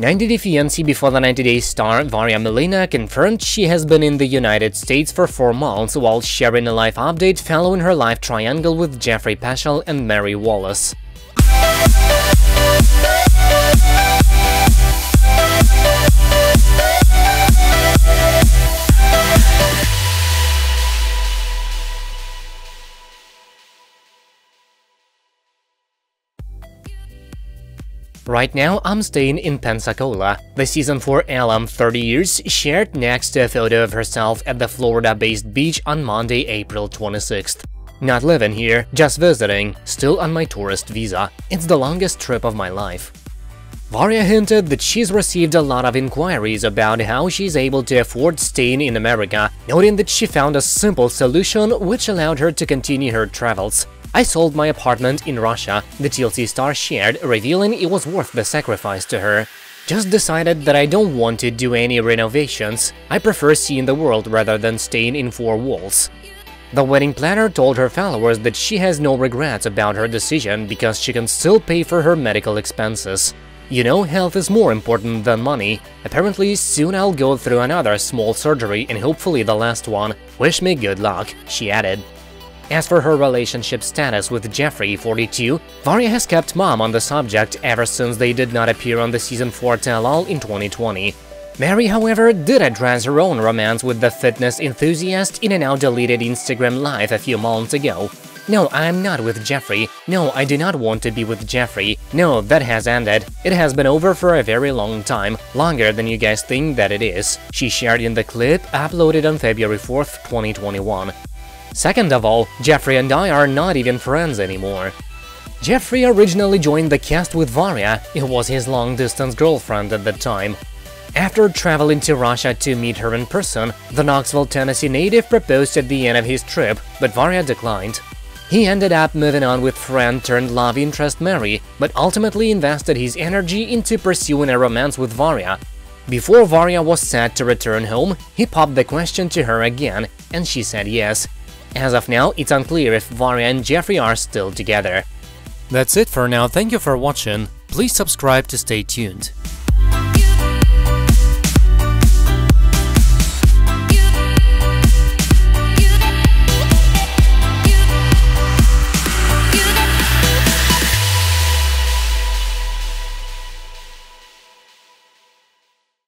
90 Day fiancé before the 90 Day star Varya Malina confirmed she has been in the United States for four months while sharing a life update following her life triangle with Geoffrey Paschel and Mary Wallace. Right now, I'm staying in Pensacola. The season 4 alum 30 years shared next a photo of herself at the Florida-based beach on Monday, April 26th. Not living here, just visiting, still on my tourist visa. It's the longest trip of my life. Varya hinted that she's received a lot of inquiries about how she's able to afford staying in America, noting that she found a simple solution which allowed her to continue her travels. I sold my apartment in Russia, the TLC star shared, revealing it was worth the sacrifice to her. Just decided that I don't want to do any renovations, I prefer seeing the world rather than staying in four walls. The wedding planner told her followers that she has no regrets about her decision because she can still pay for her medical expenses. You know, health is more important than money. Apparently, soon I'll go through another small surgery and hopefully the last one. Wish me good luck, she added. As for her relationship status with Geoffrey, 42, Varya has kept mum on the subject ever since they did not appear on the season 4 tell-all in 2020. Mary, however, did address her own romance with the fitness enthusiast in a now-deleted Instagram live a few months ago. No, I'm not with Geoffrey. No, I do not want to be with Geoffrey. No, that has ended. It has been over for a very long time, longer than you guys think that it is, she shared in the clip uploaded on February 4th, 2021. Second of all, Geoffrey and I are not even friends anymore. Geoffrey originally joined the cast with Varya, who was his long-distance girlfriend at the time. After traveling to Russia to meet her in person, the Knoxville, Tennessee native proposed at the end of his trip, but Varya declined. He ended up moving on with friend-turned-love interest Mary, but ultimately invested his energy into pursuing a romance with Varya. Before Varya was set to return home, he popped the question to her again, and she said yes. As of now, it's unclear if Varya and Geoffrey are still together. That's it for now, thank you for watching, please subscribe to stay tuned.